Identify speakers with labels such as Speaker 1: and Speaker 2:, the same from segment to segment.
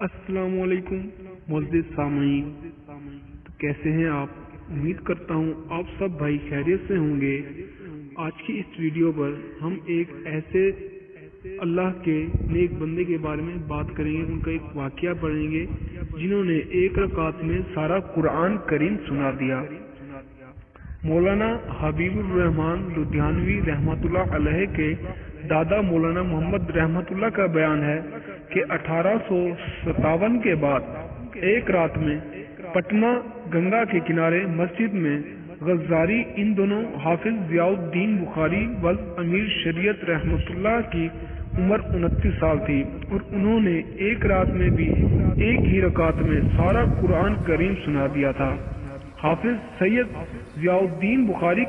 Speaker 1: असलकुम मस्जिद सामीन तो कैसे हैं आप? उम्मीद करता हूँ आप सब भाई खैरियत से होंगे। आज की इस वीडियो पर हम एक ऐसे अल्लाह के नेक बंदे के बारे में बात करेंगे, उनका एक वाक्य पढ़ेंगे, जिन्होंने एक रकात में सारा कुरान करीम सुना दिया। मौलाना हबीबुर रहमान लुधियानवी रहमतुल्लाह अलैह के दादा मौलाना मोहम्मद रहमतुल्लाह का बयान है कि अठारह सौ सतावन के बाद, एक रात में पटना गंगा के किनारे मस्जिद में गजारी इन दोनों हाफिज जियाउद्दीन बुखारी व अमीर शरीयत रहमतुल्लाह की उम्र उनतीस साल थी और उन्होंने एक रात में भी एक ही रकात में सारा कुरान करीम सुना दिया था। हाफिज सैयद जियाउद्दीन बुखारी,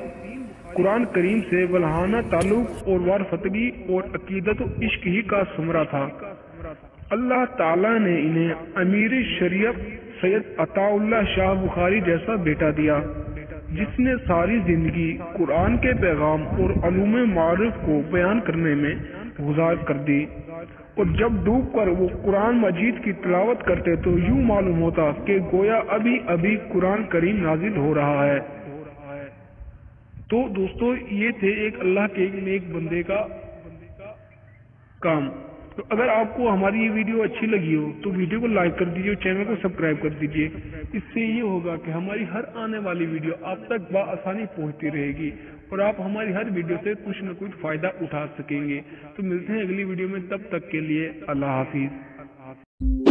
Speaker 1: कुरान करीम से वलहाना ताल्लुक और वारफतगी और अकीदत इश्क ही का सुमरा था। अल्लाह ताला ने इन्हें अमीर शरीयत सैयद अताउल्ला शाह बुखारी जैसा बेटा दिया, जिसने सारी ज़िंदगी कुरान के पैगाम और अलूम मारूफ को बयान करने में गुजार कर दी। और जब डूब कर वो कुरान मजीद की तलावत करते तो यूँ मालूम होता कि गोया अभी अभी कुरान करीम नाजिल हो रहा है। तो दोस्तों, ये थे एक अल्लाह के नेक बंदे का काम। तो अगर आपको हमारी ये वीडियो अच्छी लगी हो तो वीडियो को लाइक कर दीजिए, चैनल को सब्सक्राइब कर दीजिए। इससे ये होगा कि हमारी हर आने वाली वीडियो आप तक बसानी पहुँचती रहेगी। और आप हमारी हर वीडियो से कुछ न कुछ फ़ायदा उठा सकेंगे। तो मिलते हैं अगली वीडियो में, तब तक के लिए अल्लाह हाफिज़।